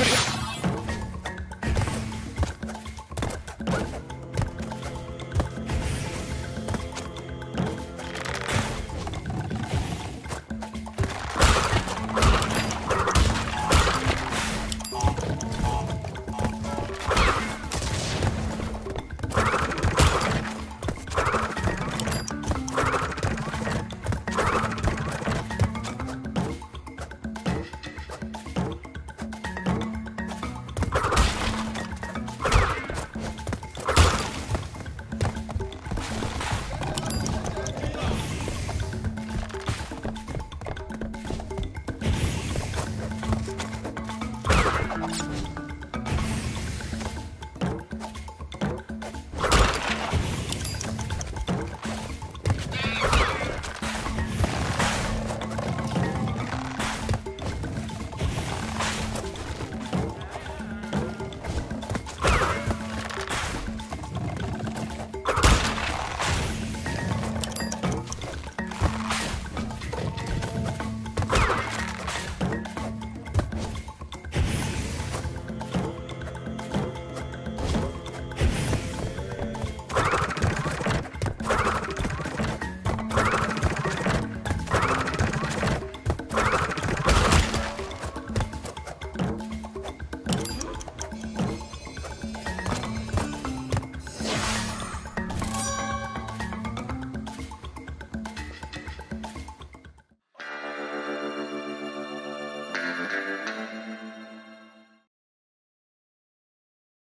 Let's go.